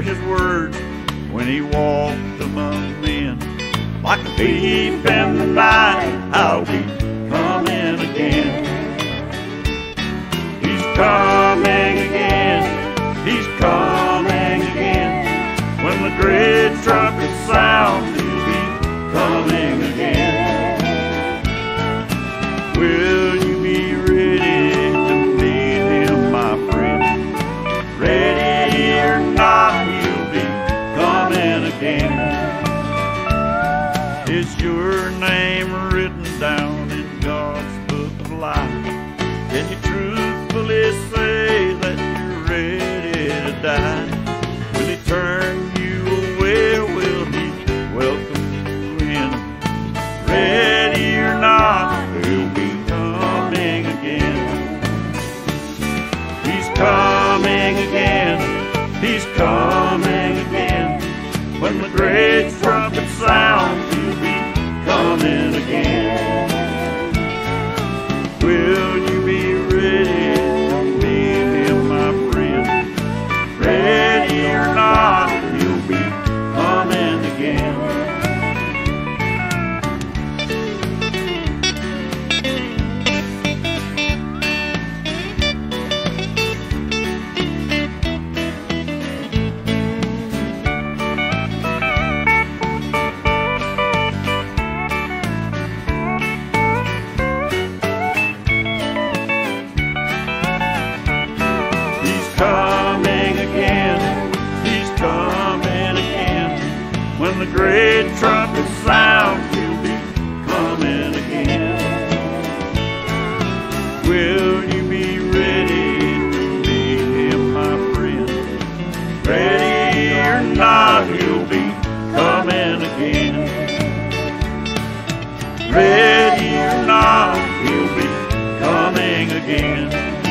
His words when he walked among men. Like a thief in the night, I'll be coming again. He's coming again. He's coming Is your name written down in God's book of life? Can you truthfully say that you're ready to die? Will he turn you away or will he welcome you in? Ready or not, he'll be coming again. He's coming again. He's coming Will you when the great trumpet sounds, you'll be coming again. Will you be ready to meet him, my friend? Ready or not, he'll be coming again. Ready or not, he'll be coming again.